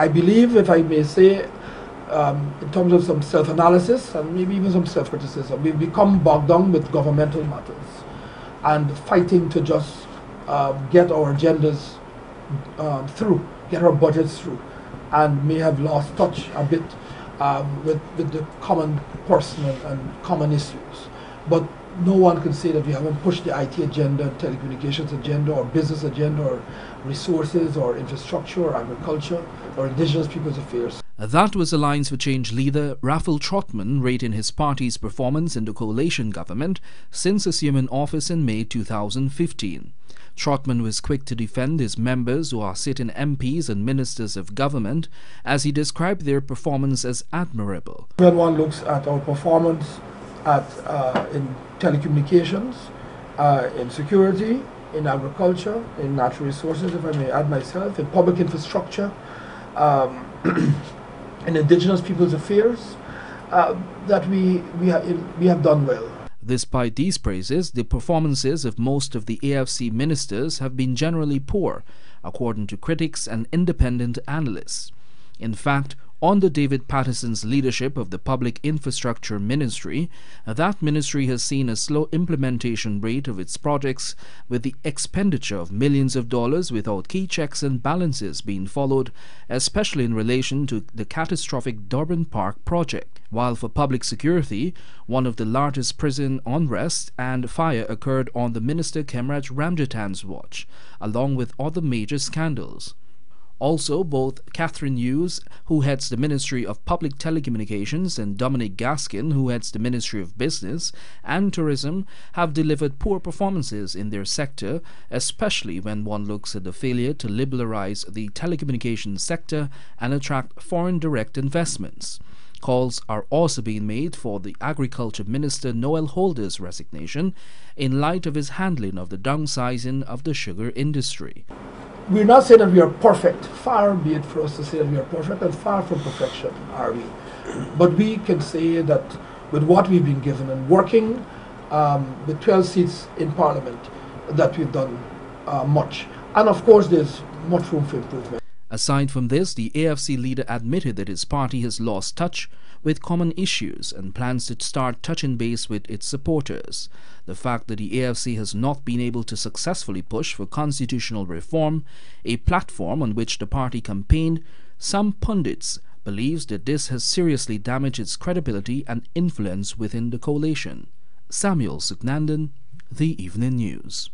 I believe, if I may say, um, in terms of some self-analysis and maybe even some self-criticism, we've become bogged down with governmental matters and fighting to just um, get our agendas um, through, get our budgets through, and may have lost touch a bit um, with, with the common person and, and common issues. But no one can say that we haven't pushed the IT agenda, telecommunications agenda, or business agenda, or resources, or infrastructure, or agriculture, or indigenous people's affairs. That was Alliance for Change leader Raphael Trotman rating his party's performance in the coalition government since assuming office in May 2015. Trotman was quick to defend his members who are sitting MPs and ministers of government as he described their performance as admirable. When one looks at our performance at, uh, in telecommunications, uh, in security, in agriculture, in natural resources, if I may add myself, in public infrastructure, um, in indigenous people's affairs, uh, that we, we, ha we have done well. Despite these praises, the performances of most of the AFC ministers have been generally poor, according to critics and independent analysts. In fact, under David Patterson's leadership of the Public Infrastructure Ministry, that ministry has seen a slow implementation rate of its projects with the expenditure of millions of dollars without key checks and balances being followed, especially in relation to the catastrophic D'Urban Park project. While for public security, one of the largest prison unrest and fire occurred on the Minister Khemraj Ramjattan's watch, along with other major scandals. Also, both Catherine Hughes, who heads the Ministry of Public Telecommunications, and Dominic Gaskin, who heads the Ministry of Business and Tourism, have delivered poor performances in their sector, especially when one looks at the failure to liberalize the telecommunications sector and attract foreign direct investments. Calls are also being made for the Agriculture Minister Noel Holder's resignation in light of his handling of the downsizing of the sugar industry we're not saying that we are perfect. Far be it for us to say that we are perfect, and far from perfection are we. But we can say that with what we've been given and working um, with 12 seats in Parliament, that we've done uh, much. And of course, there's much room for improvement. Aside from this, the AFC leader admitted that his party has lost touch with common issues and plans to start touching base with its supporters. The fact that the AFC has not been able to successfully push for constitutional reform, a platform on which the party campaigned, some pundits believes that this has seriously damaged its credibility and influence within the coalition. Samuel Suknandan, The Evening News.